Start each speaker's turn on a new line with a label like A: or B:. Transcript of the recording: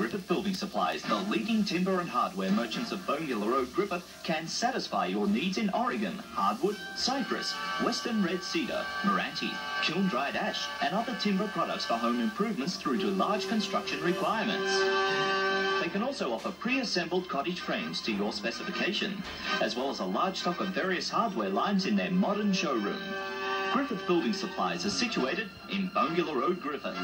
A: Griffith Building Supplies, the leading timber and hardware merchants of Bonegilla Road, Griffith, can satisfy your needs in Oregon, hardwood, cypress, western red cedar, meranti, kiln-dried ash, and other timber products for home improvements through to large construction requirements. They can also offer pre-assembled cottage frames to your specification, as well as a large stock of various hardware lines in their modern showroom. Griffith Building Supplies is situated in Bonegilla Road, Griffith.